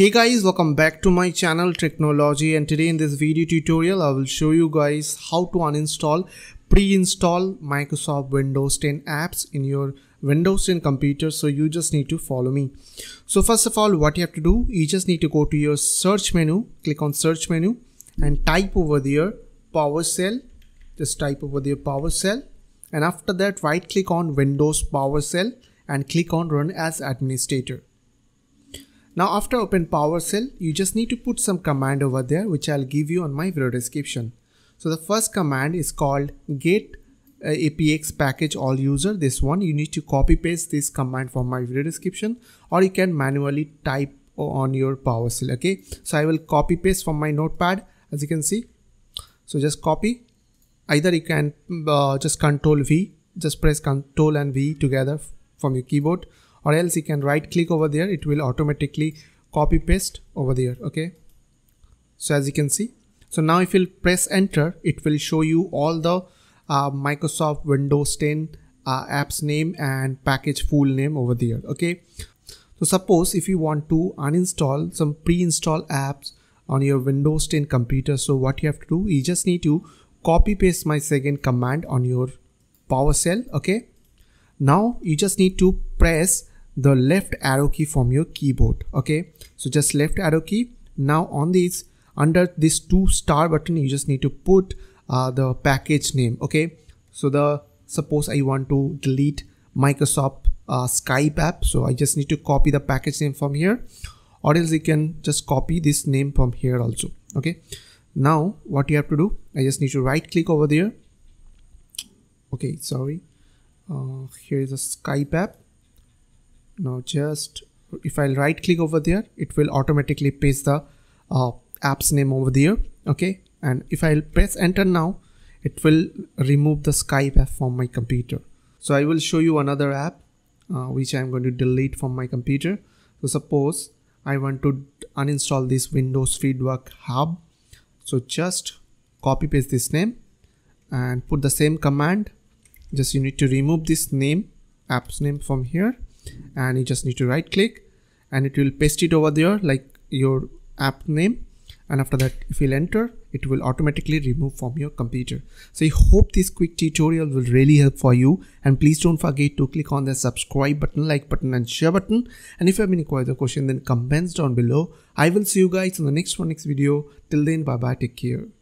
Hey guys, welcome back to my channel Tricknology and today in this video tutorial I will show you guys how to uninstall pre-install Microsoft Windows 10 apps in your Windows 10 computer so you just need to follow me. So first of all what you have to do you just need to go to your search menu click on search menu and type over there PowerShell just type over there PowerShell and after that right click on Windows PowerShell and click on run as administrator. Now after open PowerShell, you just need to put some command over there which I'll give you on my video description. So the first command is called get uh, Appx package all user. This one you need to copy paste this command from my video description or you can manually type on your PowerShell. Okay, so I will copy paste from my notepad as you can see. So just copy. Either you can uh, just Control V, just press Control and V together from your keyboard or else you can right click over there it will automatically copy paste over there okay? So as you can see so now if you press enter it will show you all the uh, Microsoft Windows 10 uh, apps name and package full name over there okay? So suppose if you want to uninstall some pre-install apps on your Windows 10 computer so what you have to do you just need to copy paste my second command on your PowerShell okay? Now you just need to press the left arrow key from your keyboard okay? So just left arrow key. Now on this under this two star button you just need to put uh, the package name okay? So the suppose I want to delete Microsoft uh, Skype app so I just need to copy the package name from here. Or else you can just copy this name from here also okay? Now what you have to do I just need to right click over there. Okay sorry. Uh, here is a Skype app now just if I'll right click over there it will automatically paste the uh, app's name over there okay? And if I'll press enter now it will remove the Skype app from my computer. So I will show you another app uh, which I'm going to delete from my computer. So suppose I want to uninstall this Windows Feedback Hub. So just copy paste this name and put the same command. Just you need to remove this name app's name from here and you just need to right click and it will paste it over there like your app name. And after that if you'll enter it will automatically remove from your computer. So i hope this quick tutorial will really help for you. And please don't forget to click on the subscribe button like button and share button. And if you have any further question then comments down below. I will see you guys in the next one next video. Till then bye bye take care